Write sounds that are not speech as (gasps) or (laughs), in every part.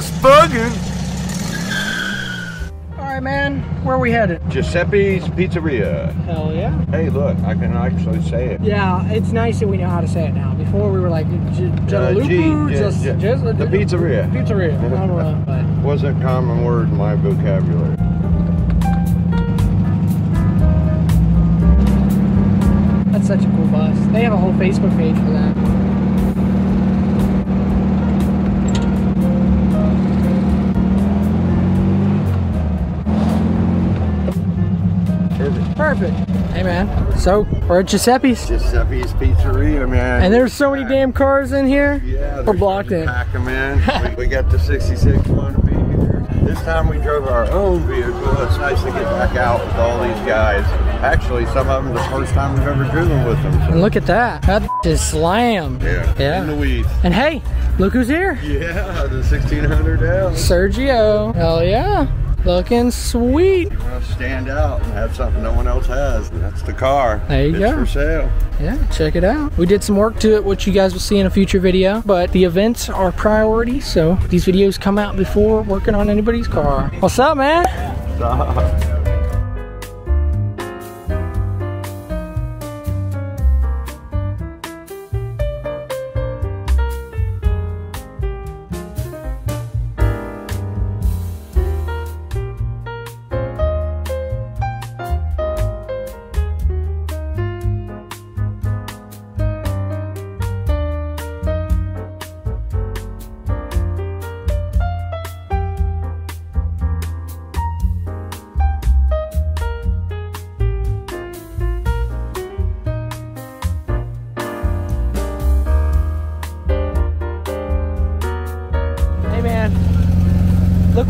Bugging. All right, man. Where are we headed? Giuseppe's Pizzeria. Hell yeah. Hey, look, I can actually say it. Yeah, it's nice that we know how to say it now. Before we were like, Uh, Jalalupu, just, just, the pizzeria. Pizzeria. I don't know, (laughs) but Wasn't a common word in my vocabulary. that's such a cool bus. They have a whole Facebook page for that. Perfect. Perfect. Hey, man. So, we're at Giuseppe's. Giuseppe's Pizzeria, man. And there's so many damn cars in here. Yeah, We're blocked in. to Pack them in. we, we got the 66 Wanna Be here. This time we drove our own vehicle. It's nice to get back out with all these guys. Actually, some of them the first time we've ever driven with them. And look at that. That is slam. Yeah. Yeah. In the weeds. And hey, look who's here. Yeah, the 1600 L. Sergio. Hell yeah. Looking sweet. You want to stand out and have something no one else has. That's the car. There you it's go. for sale. Yeah, check it out. We did some work to it, which you guys will see in a future video, but the events are priority, so these videos come out before working on anybody's car. What's up, man? Stop. Hey,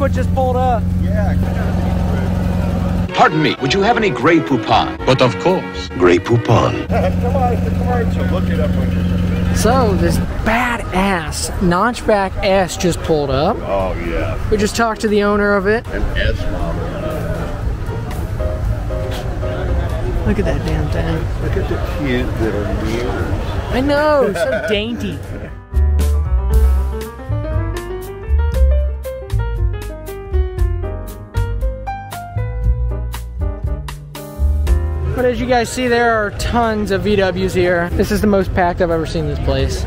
what just pulled up. Yeah. Pardon me, would you have any Grey Poupon? But of course. Grey Poupon. (laughs) Come on, it's the commercial. Look it up So, this badass Notchback S just pulled up. Oh, yeah. We just talked to the owner of it. An S model. Look at that damn thing. Look at the cute little mirrors. I know, so dainty. (laughs) But as you guys see, there are tons of VWs here. This is the most packed I've ever seen this place.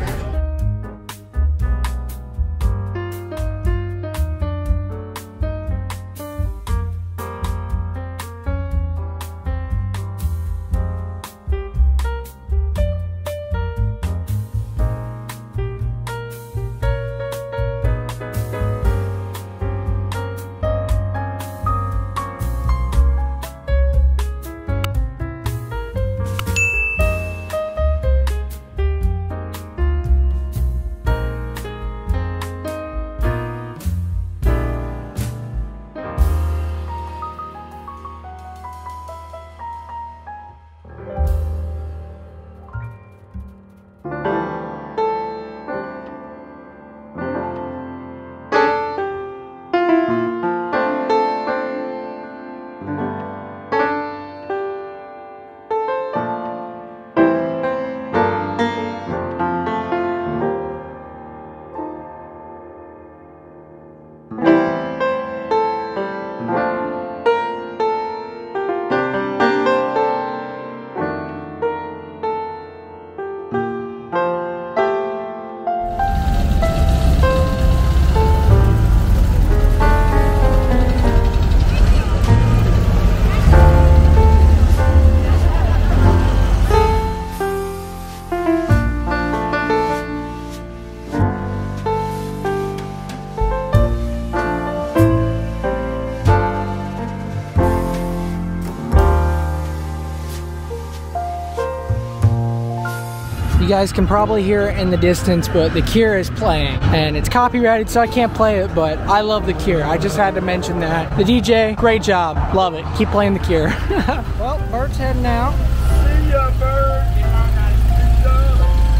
You guys can probably hear it in the distance, but the Cure is playing. And it's copyrighted, so I can't play it, but I love the Cure. I just had to mention that. The DJ, great job. Love it. Keep playing the Cure. (laughs) well, Bert's heading out. See ya, bird.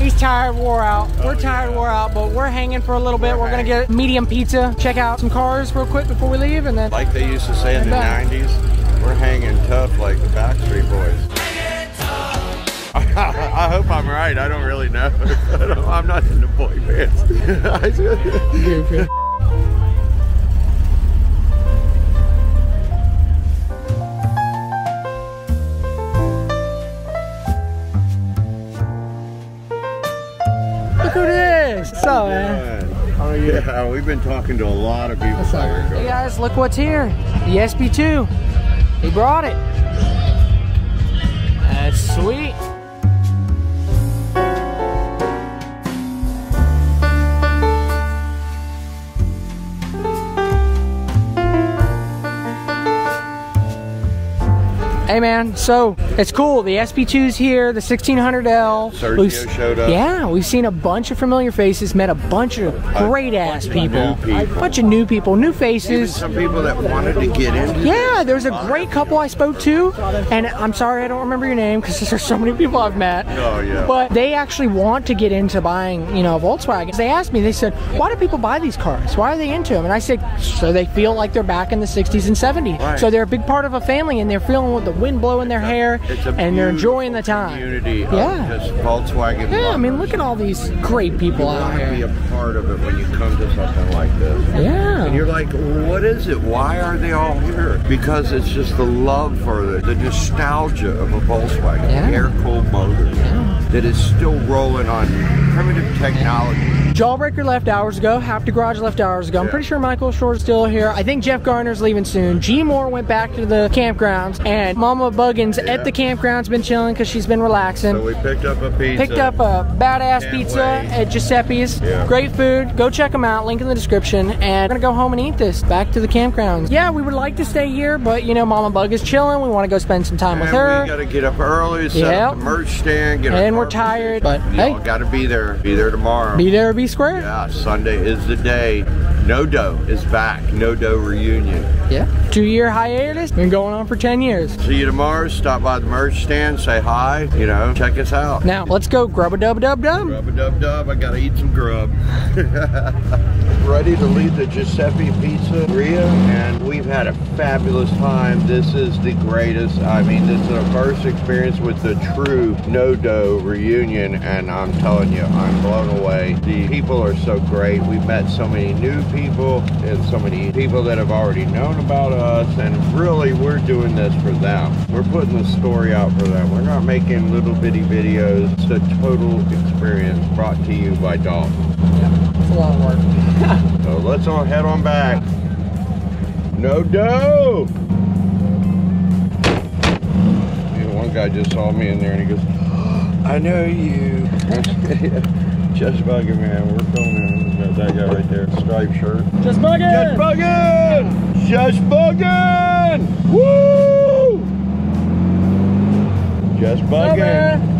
He's tired, wore out. We're oh, tired, wore out, but we're hanging for a little bit. We're gonna get medium pizza, check out some cars real quick before we leave, and then Like they used to say in the Back. 90s, we're hanging tough like the Backstreet Boys. (laughs) I hope I'm right. I don't really know. (laughs) I am not into boy bands. (laughs) Look who it is. What's up, man? How are you? Yeah, we've been talking to a lot of people. Hey guys, look what's here. The SP2. He brought it. That's sweet. Man, so it's cool. The SP2's here, the 1600L. Sergio We've- showed up. Yeah, we've seen a bunch of familiar faces, met a bunch of great ass of people. people. bunch of new people, new Even faces. some people that wanted to get into Yeah, there was a great couple I spoke to, and I'm sorry I don't remember your name because (laughs) there's so many people I've met. Oh, yeah. But they actually want to get into buying, you know, Volkswagens. They asked me, they said, "Why do people buy these cars? Why are they into them?" And I said, "So they feel like they're back in the '60s and '70s. Right. So they're a big part of a family, and they're feeling with the wind blowing their hair, and they're enjoying the time. Community Yeah. just Volkswagen. Yeah, I mean, look at all these great people You out want to be a part of it when you come to something like this. Yeah. And you're like, what is it? Why are they all here? Because it's just the love for it, the nostalgia of a Volkswagen Yeah. air-cooled motor that is still rolling on primitive technology. Jawbreaker left hours ago. Haptic Garage left hours ago. I'm Yeah. pretty sure Michael Short's still here. I think Jeff Garner's leaving soon. G Moore went back to the campgrounds, and Mama Buggins Yeah. at the campgrounds been chilling because she's been relaxing. So we picked up a pizza. Picked up a badass Can't pizza wait. at Giuseppe's. Yeah. Great food. Go check them out. Link in the description. And we're gonna go home and eat this. Back to the campgrounds. Yeah, we would like to stay here, but you know, Mama Bug is chilling. We want to go spend some time with her. we got to get up early, set Yep. up the merch stand, get our And we're tired, but hey. Got to be there. Be there tomorrow. Be there be square. yeah, Sunday is the day. No Dough is back. No Dough reunion. Yeah. Two year hiatus. Been going on for 10 years. See you tomorrow. Stop by the merch stand, say hi. You know, check us out. Now, let's go grub a dub dub dub. Grub a dub dub. I gotta eat some grub. (laughs) Ready to leave the Giuseppe Pizzeria, and we've had a fabulous time. This is the greatest. I mean, this is our first experience with the true no dough reunion, and I'm telling you, I'm blown away. The people are so great. We've met so many new people and so many people that have already known about us, and really, we're doing this for them. We're putting the story out for them. We're not making little bitty videos. It's a total experience brought to you by Dalton. It's a lot of work. (laughs) So let's all head on back. No dough! You know, one guy just saw me in there and he goes, (gasps) I know you. (laughs) (laughs) Just bugging, man. We're filming. Got that guy right there. Striped shirt. Just bugging. Just bugging! Just bugging! Woo! Just bugging.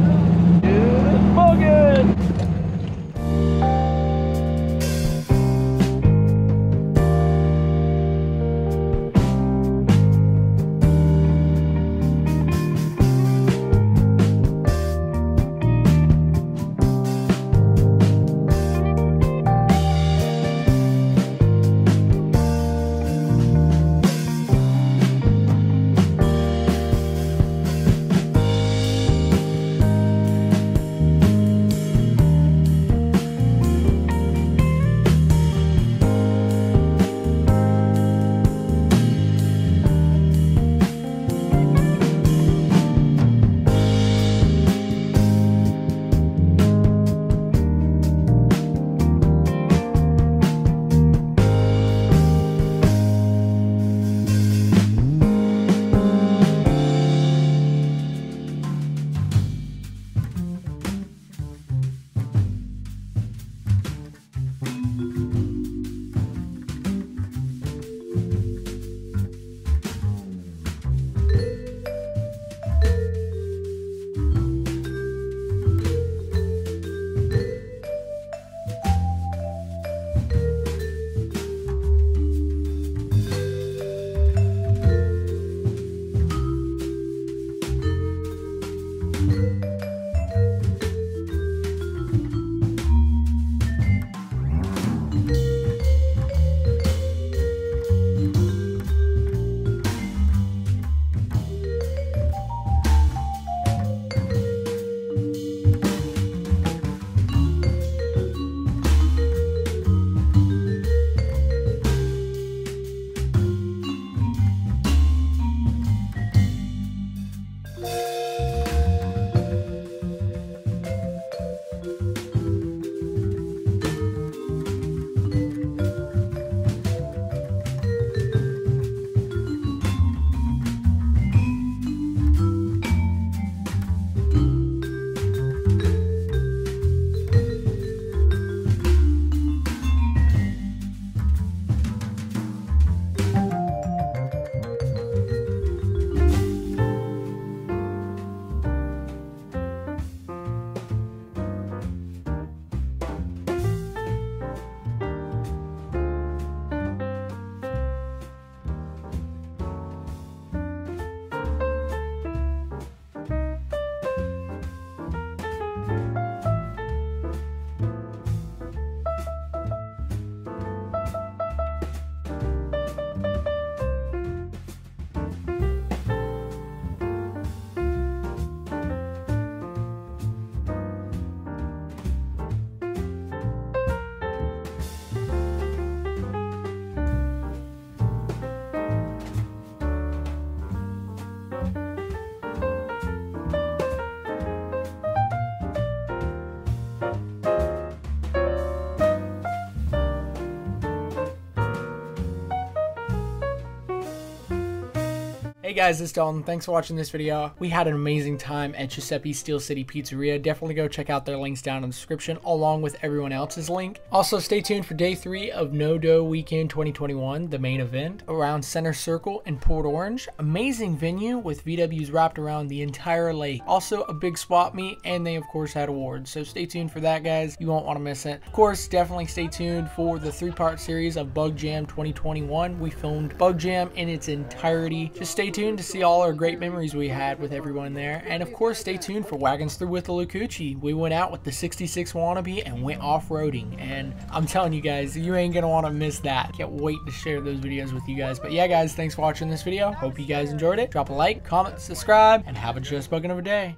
Guys, it's Dalton. Thanks for watching this video. We had an amazing time at Giuseppe Steel City Pizzeria. Definitely go check out their links down in the description along with everyone else's link. Also, stay tuned for day three of No Dough Weekend 2021, the main event around Center Circle in Port Orange. Amazing venue with VWs wrapped around the entire lake. Also, a big swap meet, and they, of course, had awards. So stay tuned for that, guys. You won't want to miss it. Of course, definitely stay tuned for the three part series of Bug Jam 2021. We filmed Bug Jam in its entirety. Just stay tuned to see all our great memories we had with everyone there. And of course, stay tuned for Wagons Through Withlacoochee. We went out with the 66 Wannabe and went off roading. And I'm telling you guys, you ain't gonna want to miss that. Can't wait to share those videos with you guys. But yeah, guys, thanks for watching this video. Hope you guys enjoyed it. Drop a like, comment, subscribe, and have a just bugging of a day.